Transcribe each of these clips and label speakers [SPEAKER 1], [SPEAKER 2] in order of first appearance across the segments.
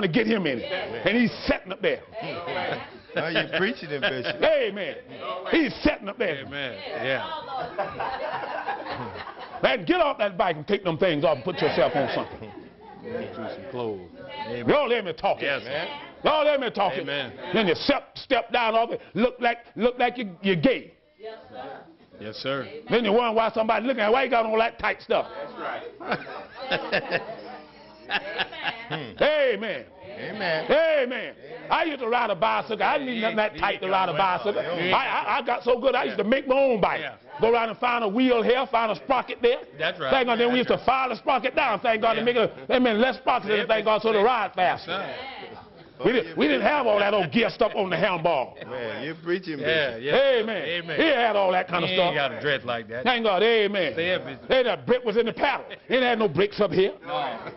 [SPEAKER 1] going to get him in it. And he's sitting up there.
[SPEAKER 2] Now you preaching it, Bishop.
[SPEAKER 1] Amen. He's sitting up there.
[SPEAKER 3] Amen. Yeah.
[SPEAKER 1] Man, get off that bike and take them things off and put yourself on something.
[SPEAKER 3] Get you some clothes. Amen.
[SPEAKER 1] Y'all let me talk.
[SPEAKER 3] Yes,
[SPEAKER 2] Man.
[SPEAKER 1] Y'all let me talk.
[SPEAKER 3] Amen.
[SPEAKER 1] Then you step, step down off it, look like look like you, you're gay.
[SPEAKER 3] Yes, sir. Yes sir.
[SPEAKER 1] Then you wonder why somebody looking at why you got all that tight stuff. Amen.
[SPEAKER 2] Amen.
[SPEAKER 1] Amen. I used to ride a bicycle. I didn't need nothing that tight to ride a bicycle. I, I, I got so good I used to make my own bike. Go around and find a wheel here, find a sprocket there.
[SPEAKER 3] That's right.
[SPEAKER 1] Thank God, then we used to file the sprocket down. Thank God, to make it, I mean, less sprockets, and thank God, so to ride faster. We didn't, we didn't have all that old gear stuff on the handball.
[SPEAKER 2] Man, you're preaching,
[SPEAKER 3] Yeah, yeah.
[SPEAKER 1] Amen.
[SPEAKER 3] Amen.
[SPEAKER 1] He had all that kind of
[SPEAKER 3] You
[SPEAKER 1] stuff.
[SPEAKER 3] ain't got to dress like that.
[SPEAKER 1] Thank God, amen.
[SPEAKER 3] Say it, Bishop.
[SPEAKER 1] Hey, that brick was in the paddle. It had no bricks up here. Yeah,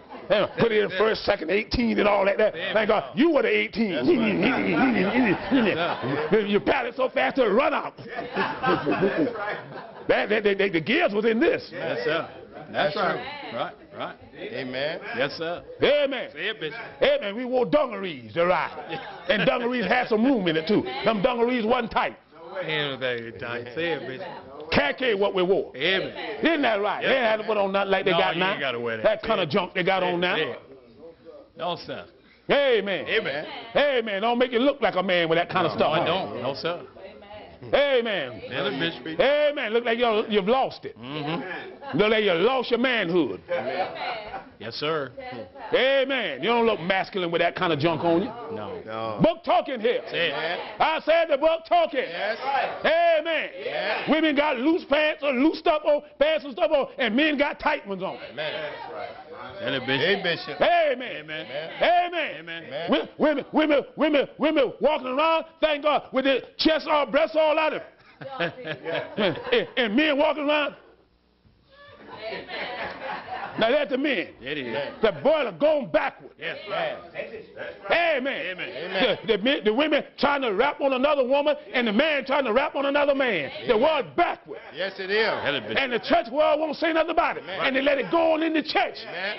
[SPEAKER 1] put it in first, second, 18, and all that. there. Thank God, you were the 18. you paddled so fast to run out. that, that, that, that- the gears was in this.
[SPEAKER 3] Yes, sir. That's,
[SPEAKER 2] That's
[SPEAKER 3] right. Right, right.
[SPEAKER 2] Amen.
[SPEAKER 3] Yes, sir.
[SPEAKER 1] Amen.
[SPEAKER 3] Say it, Bishop.
[SPEAKER 1] Amen. We wore dungarees to ride. And dungarees had some room in it, too. Them dungarees wasn't tight.
[SPEAKER 3] Ain't no thing tight. Say it, Bishop.
[SPEAKER 1] Khaki what we wore.
[SPEAKER 3] Amen.
[SPEAKER 1] Isn't that right? They ain't had to put on nothing like they
[SPEAKER 3] No,
[SPEAKER 1] got now.
[SPEAKER 3] that.
[SPEAKER 1] That kind of junk they got on now.
[SPEAKER 3] Yeah. No, sir.
[SPEAKER 1] Amen.
[SPEAKER 3] Amen.
[SPEAKER 1] Amen. Don't make you look like a man with that kind of
[SPEAKER 3] No,
[SPEAKER 1] stuff.
[SPEAKER 3] I don't. No, sir.
[SPEAKER 1] Amen.
[SPEAKER 3] It, Bishop.
[SPEAKER 1] Amen. Look like you you've lost it.
[SPEAKER 3] Mm-hmm.
[SPEAKER 1] Look like you lost your manhood.
[SPEAKER 3] Yes, sir.
[SPEAKER 1] Amen. You don't look masculine with that kind of junk on you.
[SPEAKER 3] No.
[SPEAKER 2] No.
[SPEAKER 1] Book talking here.
[SPEAKER 3] Say it.
[SPEAKER 1] I said the book talking.
[SPEAKER 2] Yes.
[SPEAKER 1] Amen.
[SPEAKER 2] Yes.
[SPEAKER 1] Women got loose pants or loose stuff on, pants and stuff on, and men got tight ones on.
[SPEAKER 2] Amen.
[SPEAKER 3] Tell it,
[SPEAKER 2] Hey,
[SPEAKER 3] Bishop.
[SPEAKER 2] Bishop.
[SPEAKER 1] Amen.
[SPEAKER 3] Amen.
[SPEAKER 1] Amen.
[SPEAKER 3] Amen.
[SPEAKER 2] Amen.
[SPEAKER 1] Wo- Women, women, women, women walking around, thank God, with their chest all, breasts all out of and, and- and men walking around. Now that's the men.
[SPEAKER 3] It is.
[SPEAKER 1] The boiler going backward.
[SPEAKER 3] Yes.
[SPEAKER 1] Amen.
[SPEAKER 3] Amen.
[SPEAKER 1] The, the, men- the women trying to rap on another woman and the man trying to rap on another man. The word backward.
[SPEAKER 2] Yes, it is.
[SPEAKER 3] Tell it, Bishop.
[SPEAKER 1] And the church world won't say nothing about it. And they let it go on in the church.
[SPEAKER 2] Man.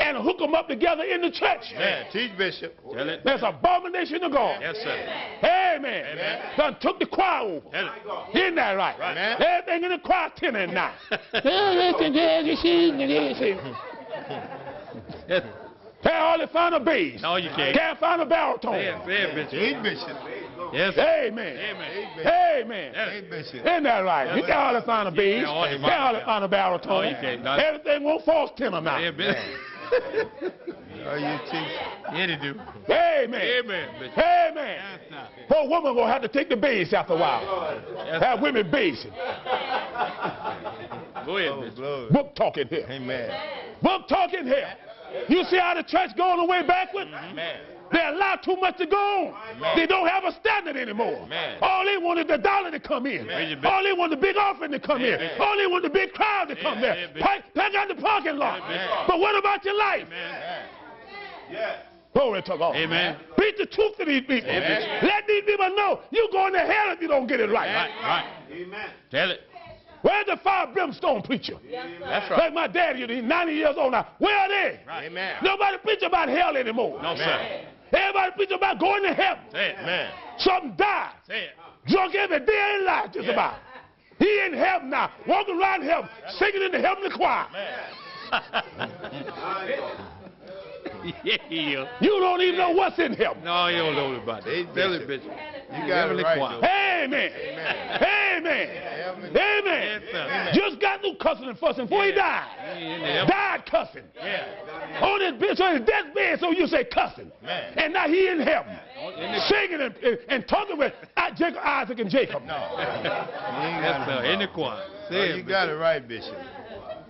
[SPEAKER 1] And hook them up together in the church.
[SPEAKER 2] Man, teach Bishop.
[SPEAKER 3] Tell it.
[SPEAKER 1] That's abomination to God.
[SPEAKER 3] Yes, sir.
[SPEAKER 1] Amen.
[SPEAKER 3] Amen.
[SPEAKER 1] Done took the choir over.
[SPEAKER 3] Tell it.
[SPEAKER 1] Isn't that right?
[SPEAKER 2] Amen.
[SPEAKER 1] Everything in the choir tenor now. Can't hardly find a bass.
[SPEAKER 3] No, you can't.
[SPEAKER 1] Can't find a
[SPEAKER 3] Say it,
[SPEAKER 1] baritone.
[SPEAKER 3] say it, Bishop.
[SPEAKER 2] Teach Bishop.
[SPEAKER 3] Yes. sir.
[SPEAKER 1] Amen.
[SPEAKER 3] Amen.
[SPEAKER 1] Amen.
[SPEAKER 3] Tell
[SPEAKER 2] Hey,
[SPEAKER 3] it.
[SPEAKER 2] Bishop.
[SPEAKER 1] Isn't that right? You can't hardly find a bass.
[SPEAKER 3] can't
[SPEAKER 1] You
[SPEAKER 3] hardly
[SPEAKER 1] can't
[SPEAKER 3] find
[SPEAKER 1] hardly find a baritone.
[SPEAKER 3] No, you can't. Not-
[SPEAKER 1] Everything won't false tenor now.
[SPEAKER 3] Say it, Bishop.
[SPEAKER 2] Oh, you teach.
[SPEAKER 3] Yeah, they do.
[SPEAKER 1] Amen.
[SPEAKER 3] Amen, Bishop.
[SPEAKER 1] Amen.
[SPEAKER 3] Yes.
[SPEAKER 1] Poor woman gonna have to take the bass after a while.
[SPEAKER 3] Yes,
[SPEAKER 1] Have women bassing.
[SPEAKER 3] Go ahead,
[SPEAKER 2] Oh, glory.
[SPEAKER 1] Book talking here.
[SPEAKER 2] Amen.
[SPEAKER 1] Book talking here. You see how the church going away backward?
[SPEAKER 2] Man.
[SPEAKER 1] They allow too much to go on. They don't have a standard anymore.
[SPEAKER 2] Man.
[SPEAKER 1] All they want is the dollar to come in.
[SPEAKER 3] Man.
[SPEAKER 1] All they want the big offering to come in.
[SPEAKER 3] Man.
[SPEAKER 1] All they want the big crowd to come
[SPEAKER 3] Man.
[SPEAKER 1] there.
[SPEAKER 3] Man.
[SPEAKER 1] Pack, pack out the parking lot.
[SPEAKER 3] Man.
[SPEAKER 1] But what about your life?
[SPEAKER 3] Amen.
[SPEAKER 1] Glory to God.
[SPEAKER 3] Amen.
[SPEAKER 1] Preach the truth to these people.
[SPEAKER 3] Amen.
[SPEAKER 1] Let these people know you're going to hell if you don't get it right.
[SPEAKER 3] Right, right. Amen. Tell it.
[SPEAKER 1] Where's the fire brimstone preacher?
[SPEAKER 3] That's right.
[SPEAKER 1] Like my daddy, he's 90 years old now. Where are they?
[SPEAKER 2] Amen.
[SPEAKER 1] Nobody preach about hell anymore.
[SPEAKER 3] No, sir.
[SPEAKER 1] Everybody preach about going to heaven.
[SPEAKER 3] Say it.
[SPEAKER 2] Man.
[SPEAKER 1] Something died.
[SPEAKER 3] Say it.
[SPEAKER 1] Drunk every day in life, just about. He in heaven now, walking around heaven, singing in the heavenly choir.
[SPEAKER 3] yeah.
[SPEAKER 1] You don't even know what's in heaven.
[SPEAKER 3] No, you don't know about
[SPEAKER 2] Hey,
[SPEAKER 3] that. Tell it,
[SPEAKER 2] Bishop.
[SPEAKER 3] Bishop.
[SPEAKER 2] You got it
[SPEAKER 3] Heavenly
[SPEAKER 2] right,
[SPEAKER 3] choir.
[SPEAKER 2] though.
[SPEAKER 1] Amen. Amen.
[SPEAKER 2] Amen.
[SPEAKER 1] Amen. Just got through cussing and fussing before he
[SPEAKER 3] Yeah.
[SPEAKER 1] died.
[SPEAKER 3] He in there.
[SPEAKER 1] Died cussing.
[SPEAKER 3] Yeah.
[SPEAKER 1] On his bed, so his deathbed, so you say cussing.
[SPEAKER 2] Man.
[SPEAKER 1] And now he in heaven.
[SPEAKER 3] Oh, in
[SPEAKER 1] Singing and, and, and talking with Jacob, Isaac, and Jacob.
[SPEAKER 2] You ain't
[SPEAKER 3] Yes,
[SPEAKER 2] got
[SPEAKER 3] sir.
[SPEAKER 2] it.
[SPEAKER 3] In the choir.
[SPEAKER 2] Oh, you got it right, Bishop.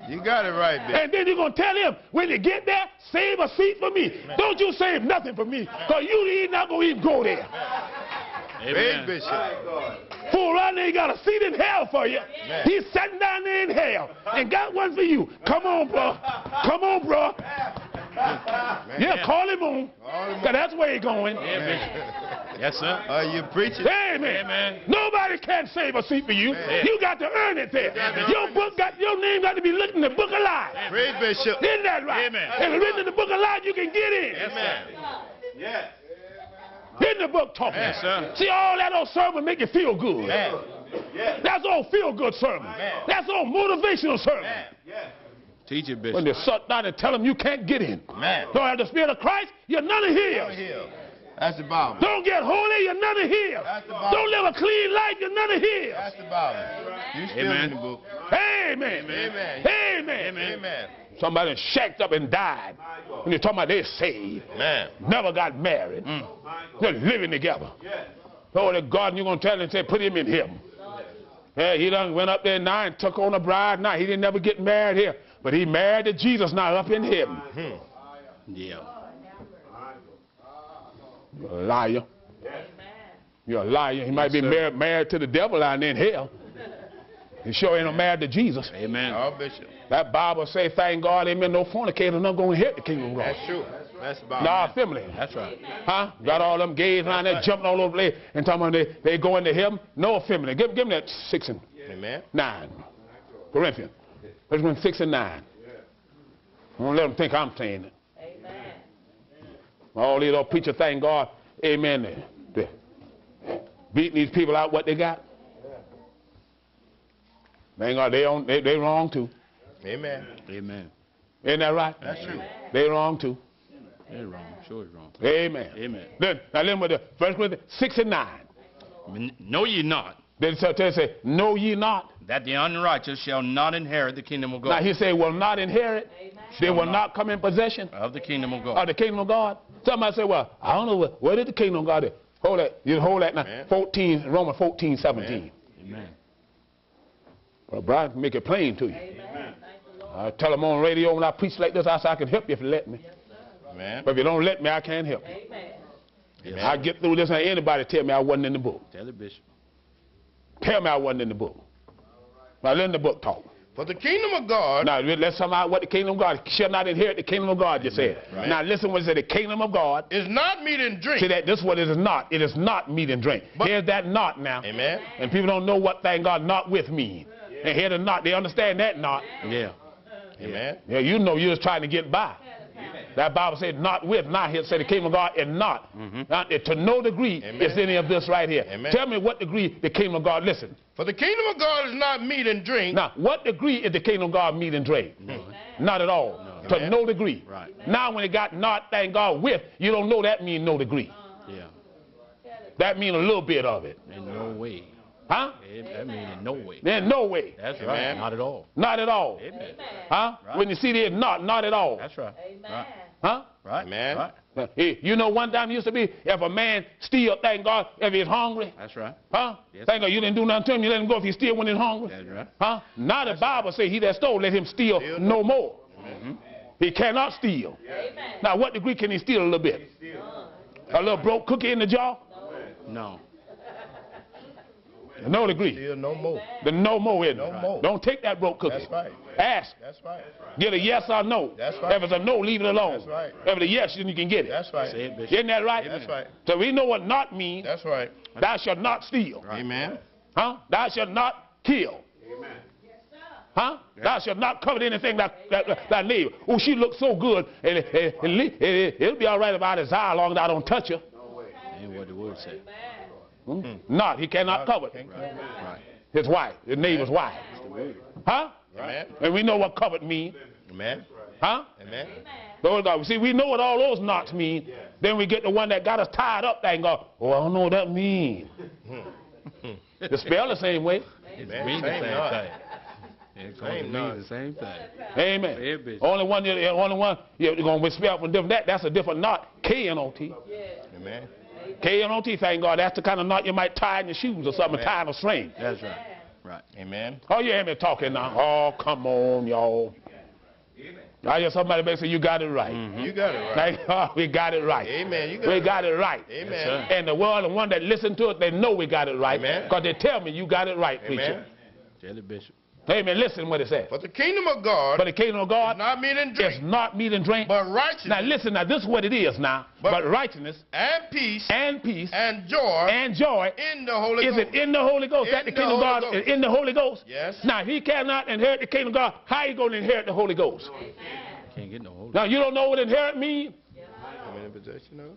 [SPEAKER 2] You got it right, Bishop.
[SPEAKER 1] And then you're going to tell him, when you get there, save a seat for me. Don't you save nothing for me, because you ain't not going to even go there.
[SPEAKER 2] Hey,
[SPEAKER 3] Amen.
[SPEAKER 2] Bishop.
[SPEAKER 1] Fool around there, he got a seat in hell for you.
[SPEAKER 2] Man.
[SPEAKER 1] He's sitting down there in hell and got one for you. Come on, bro. Come on, bro. Yeah, call him on.
[SPEAKER 2] Call him
[SPEAKER 1] 'Cause that's where he's going.
[SPEAKER 3] Yeah, Bishop. Yes, sir.
[SPEAKER 2] Are you preaching?
[SPEAKER 1] Amen.
[SPEAKER 3] Amen.
[SPEAKER 1] Nobody can save a seat for you. You got to earn it there.
[SPEAKER 2] got
[SPEAKER 1] Your
[SPEAKER 2] earn
[SPEAKER 1] book got your name got to be written in the book of life.
[SPEAKER 2] Praise Bishop.
[SPEAKER 1] Isn't that right?
[SPEAKER 3] Amen.
[SPEAKER 1] If it's written in the book of life, you can get in.
[SPEAKER 2] Amen. Yes.
[SPEAKER 1] In the book talking.
[SPEAKER 3] Yes, sir.
[SPEAKER 1] See, all that old sermon make you feel good.
[SPEAKER 2] Yes.
[SPEAKER 1] That's all feel good sermon.
[SPEAKER 2] Amen.
[SPEAKER 1] That's all motivational sermon.
[SPEAKER 2] Man. Yes.
[SPEAKER 3] Teach it, Bishop.
[SPEAKER 1] When
[SPEAKER 3] Bishop.
[SPEAKER 1] they shut down and tell them you can't get in.
[SPEAKER 2] Man.
[SPEAKER 1] Don't have the spirit of Christ, you're none of his.
[SPEAKER 2] Hill. That's the Bible.
[SPEAKER 1] Don't get holy, you're none of his.
[SPEAKER 2] That's the Bible.
[SPEAKER 1] Don't live a clean life, you're none of his.
[SPEAKER 2] That's the Bible. You still
[SPEAKER 3] Amen.
[SPEAKER 2] in the book.
[SPEAKER 1] Amen.
[SPEAKER 2] Amen.
[SPEAKER 1] Amen.
[SPEAKER 2] Amen.
[SPEAKER 1] Somebody shacked up and died. When you're talking about they're saved,
[SPEAKER 2] Man.
[SPEAKER 1] never got married,
[SPEAKER 3] Mm.
[SPEAKER 1] they're living together. Oh, the God, you're going to tell him, and say, put him in heaven. Yeah, he done went up there now and took on a bride now. He didn't never get married here. But he married to Jesus now up in heaven.
[SPEAKER 3] Yeah.
[SPEAKER 1] You're a liar. You're a liar. He might be married, married to the devil down there in hell. He sure ain't no married to Jesus.
[SPEAKER 3] Amen.
[SPEAKER 2] Oh, Bishop.
[SPEAKER 1] That Bible say, thank God, amen, no fornicator not going to hit the kingdom of God.
[SPEAKER 2] That's true. That's the Bible.
[SPEAKER 1] Nah, family.
[SPEAKER 3] That's right.
[SPEAKER 1] Huh? Got all them gays around there jumping all over the place and talking about they, they going to heaven. No, family. Give, give me that six and
[SPEAKER 2] Amen.
[SPEAKER 1] nine. Corinthians. First one, six and nine. I Don't let them think I'm saying it. All these old preachers, thank God, amen, they, they beating these people out what they got. Thank God, they, on, they, they wrong too.
[SPEAKER 2] Amen.
[SPEAKER 3] Amen.
[SPEAKER 1] Isn't that right?
[SPEAKER 2] That's true.
[SPEAKER 1] They wrong too.
[SPEAKER 3] They're wrong. Sure it's wrong.
[SPEAKER 1] Amen.
[SPEAKER 3] Amen.
[SPEAKER 1] Then, now listen with the First Corinthians 6 and 9.
[SPEAKER 3] N- Know ye not
[SPEAKER 1] Then it says, say, know ye not.
[SPEAKER 3] that the unrighteous shall not inherit the kingdom of God.
[SPEAKER 1] Now he say, will not inherit. They will not come in possession
[SPEAKER 3] Of the kingdom of God.
[SPEAKER 1] of the kingdom of God. Somebody say, well, I don't know where, where did the kingdom of God is. Hold that. You hold that now.
[SPEAKER 2] Amen.
[SPEAKER 1] 14, Romans 14, 17.
[SPEAKER 3] Amen.
[SPEAKER 1] Well, Brian, make it plain to you. I tell them on radio when I preach like this, I say, I can help you if you let me.
[SPEAKER 2] Amen.
[SPEAKER 1] But if you don't let me, I can't help you. I get through this and anybody tell me I wasn't in the book.
[SPEAKER 3] Tell the bishop.
[SPEAKER 1] Tell me I wasn't in the book. Now let the book talk.
[SPEAKER 2] For the kingdom of God
[SPEAKER 1] Now let's out what the kingdom of God shall not inherit the kingdom of God. You said.
[SPEAKER 2] Right.
[SPEAKER 1] Now listen what it said. The kingdom of God.
[SPEAKER 2] is not meat and drink.
[SPEAKER 1] See that this is what it is not. It is not meat and drink.
[SPEAKER 2] But-
[SPEAKER 1] Here's that not now.
[SPEAKER 2] Amen.
[SPEAKER 1] And people don't know what thank God not with me. And here the not. They understand that not.
[SPEAKER 3] Yeah.
[SPEAKER 2] Amen.
[SPEAKER 1] Yeah, you know you was trying to get by. That Bible said not with. not here say the kingdom of God and not. Mm-hmm. Now, to no degree
[SPEAKER 2] Amen.
[SPEAKER 1] is any of this right here.
[SPEAKER 2] Amen.
[SPEAKER 1] Tell me what degree the kingdom of God. Listen.
[SPEAKER 2] For the kingdom of God is not meat and drink.
[SPEAKER 1] Now, what degree is the kingdom of God meat and drink? Not at all. To
[SPEAKER 2] Amen.
[SPEAKER 1] no degree.
[SPEAKER 3] Right.
[SPEAKER 1] Now, when it got not, thank God, with, you don't know that mean no degree.
[SPEAKER 3] Yeah.
[SPEAKER 1] That mean a little bit of it.
[SPEAKER 3] In no way.
[SPEAKER 1] Huh?
[SPEAKER 3] It- That means in no way.
[SPEAKER 1] There's no way.
[SPEAKER 3] That's
[SPEAKER 2] Amen.
[SPEAKER 3] right. Not at all.
[SPEAKER 1] Not at all.
[SPEAKER 3] Amen.
[SPEAKER 1] Huh?
[SPEAKER 3] Right.
[SPEAKER 1] When you see the not, not at all.
[SPEAKER 3] That's right. Right.
[SPEAKER 1] Huh?
[SPEAKER 3] Right.
[SPEAKER 2] Amen.
[SPEAKER 3] Right.
[SPEAKER 1] Eh, You know, one time it used to be if a man steal, thank God, if he's hungry.
[SPEAKER 3] That's right.
[SPEAKER 1] Huh?
[SPEAKER 3] Yes.
[SPEAKER 1] Thank God you didn't do nothing to him. You let him go if he steal when he's hungry.
[SPEAKER 3] That's right.
[SPEAKER 1] Huh? Now the Bible say he that stole, let him steal
[SPEAKER 2] Steal
[SPEAKER 1] no more.
[SPEAKER 3] Mm-hmm.
[SPEAKER 1] He cannot steal. Now, what degree can he steal a little bit? A little broke cookie in the jar?
[SPEAKER 3] No.
[SPEAKER 1] No degree.
[SPEAKER 2] Still no more.
[SPEAKER 1] The no more in
[SPEAKER 2] No more.
[SPEAKER 1] Don't take that broke cookie.
[SPEAKER 2] That's right.
[SPEAKER 1] Ask.
[SPEAKER 2] That's right.
[SPEAKER 1] Get a yes or no.
[SPEAKER 2] That's right.
[SPEAKER 1] If it's a no, leave it alone.
[SPEAKER 2] That's right.
[SPEAKER 1] If it's a yes, then you can get it.
[SPEAKER 2] That's right.
[SPEAKER 1] Isn't that right?
[SPEAKER 2] That's right.
[SPEAKER 1] So we know what not means.
[SPEAKER 2] That's right.
[SPEAKER 1] Thou shalt not steal.
[SPEAKER 2] Amen.
[SPEAKER 1] Huh? Thou shalt not kill. Huh? Thou shalt not covet anything that that, that neighbor. Oh, she looks so good, and, and, and le- it, will be all right if I desire long as I don't touch her.
[SPEAKER 3] Ain't what the word say.
[SPEAKER 1] Hmm? Not. He cannot covet
[SPEAKER 3] Right.
[SPEAKER 1] his wife, his neighbor's wife. Huh?
[SPEAKER 2] Amen.
[SPEAKER 1] And we know what covet means.
[SPEAKER 2] Amen.
[SPEAKER 1] Huh?
[SPEAKER 2] Amen.
[SPEAKER 1] Those God. See, we know what all those knots mean. Then we get the one that got us tied up there and go, oh, I don't know what that means. the spell the same way.
[SPEAKER 3] It
[SPEAKER 2] Man,
[SPEAKER 3] means the
[SPEAKER 2] same
[SPEAKER 3] same thing. It
[SPEAKER 2] Same
[SPEAKER 3] means
[SPEAKER 2] God.
[SPEAKER 3] the same thing.
[SPEAKER 1] Amen.
[SPEAKER 3] Yeah, bishop.
[SPEAKER 1] only one, only one you're going to spell from different. That, that's a different knot. K N O T.
[SPEAKER 2] Amen.
[SPEAKER 1] K N O T. Thank God. That's the kind of knot you might tie in your shoes or something, tie in a string.
[SPEAKER 3] That's right. Right.
[SPEAKER 2] Amen.
[SPEAKER 1] Oh, you hear me talking now? Oh, come on, y'all. Amen. I hear somebody may say you got it right. Mm-hmm.
[SPEAKER 2] You got it right.
[SPEAKER 1] Thank God we got it right.
[SPEAKER 2] Amen. You got
[SPEAKER 1] We
[SPEAKER 2] it
[SPEAKER 1] got it right.
[SPEAKER 2] Amen.
[SPEAKER 1] And the world, the one that listen to it, they know we got it right.
[SPEAKER 2] Amen.
[SPEAKER 1] Because they tell me you got it right, preacher.
[SPEAKER 2] Amen.
[SPEAKER 3] Tell the bishop.
[SPEAKER 1] Amen. Listen what it says.
[SPEAKER 2] But the kingdom of God
[SPEAKER 1] But the kingdom of God
[SPEAKER 2] is not meat and
[SPEAKER 1] is
[SPEAKER 2] drink,
[SPEAKER 1] not meat and drink.
[SPEAKER 2] but righteousness
[SPEAKER 1] Now listen, now this is what it is now.
[SPEAKER 2] But-
[SPEAKER 1] But righteousness
[SPEAKER 2] and peace
[SPEAKER 1] and peace
[SPEAKER 2] and joy
[SPEAKER 1] and joy
[SPEAKER 2] in the Holy
[SPEAKER 1] is
[SPEAKER 2] Ghost.
[SPEAKER 1] it in the Holy Ghost?
[SPEAKER 2] In
[SPEAKER 1] that the
[SPEAKER 2] the
[SPEAKER 1] kingdom of God
[SPEAKER 2] Ghost.
[SPEAKER 1] is in the Holy Ghost?
[SPEAKER 2] Yes.
[SPEAKER 1] Now he cannot inherit the kingdom of God, how are you going to inherit the Holy Ghost?
[SPEAKER 3] Can't get no hold.
[SPEAKER 1] Now you don't know what inherit means?
[SPEAKER 2] I'm in possession of.